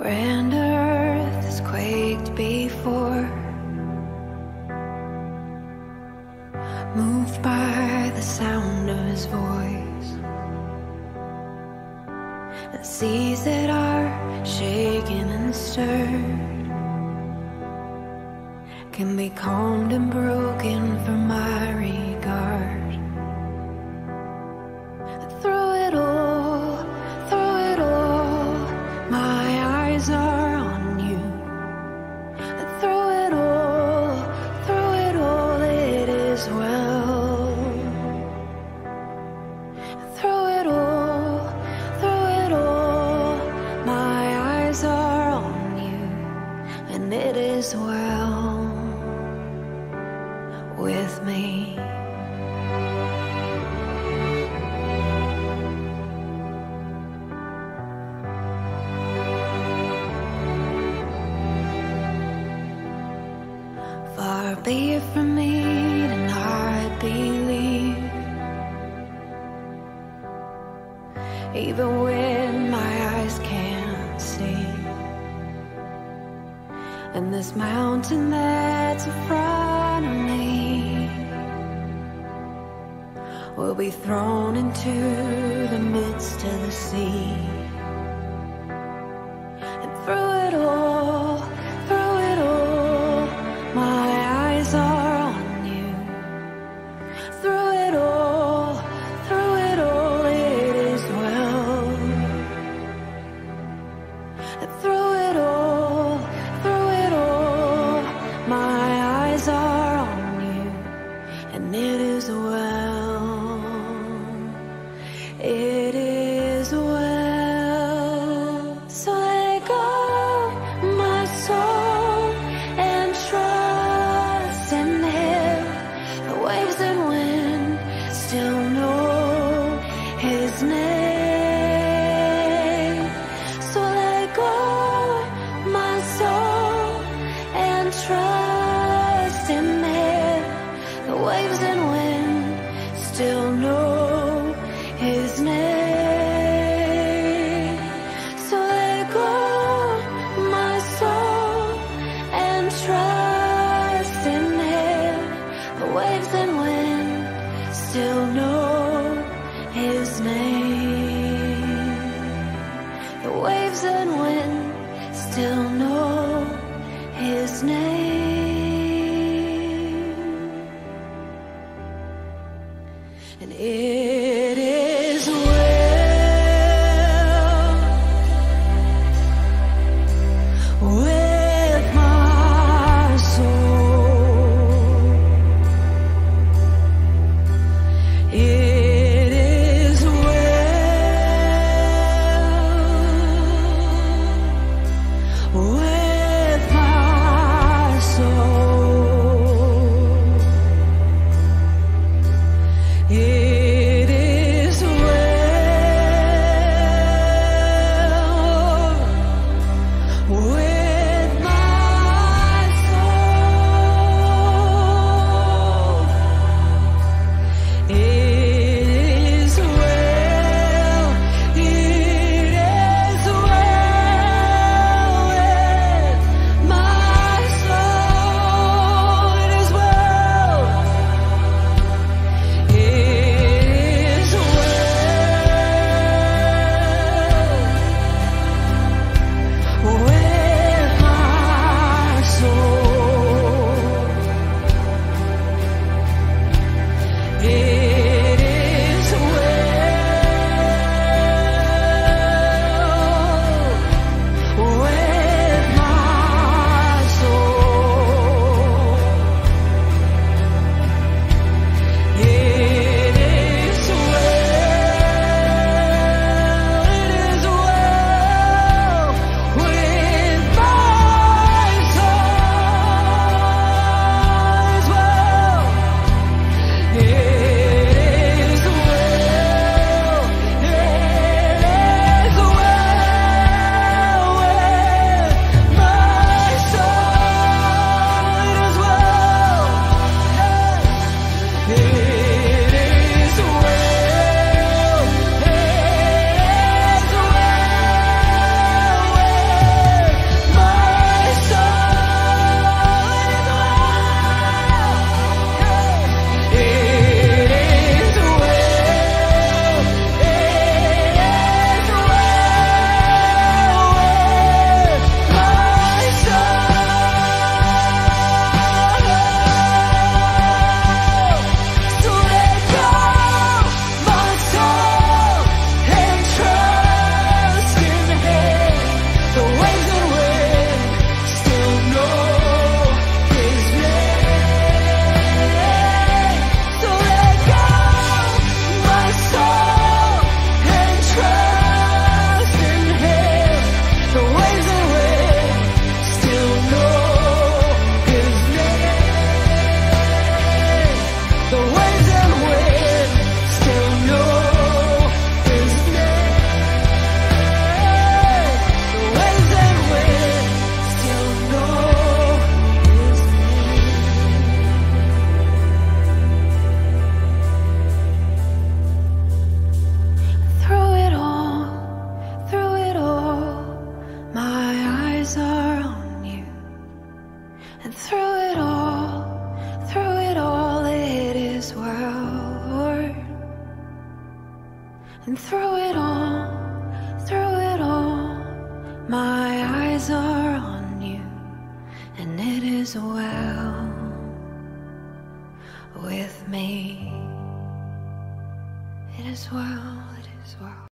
Grand earth has quaked before, moved by the sound of his voice. and seas that are shaken and stirred can be calmed and broken for my regard. Through Far be it from me to not believe, even when my eyes can't see. And this mountain that's a fraud. will be thrown into the midst of the sea. waves and wind still know his name. And if eyes are on you, and it is well with me. It is well, it is well.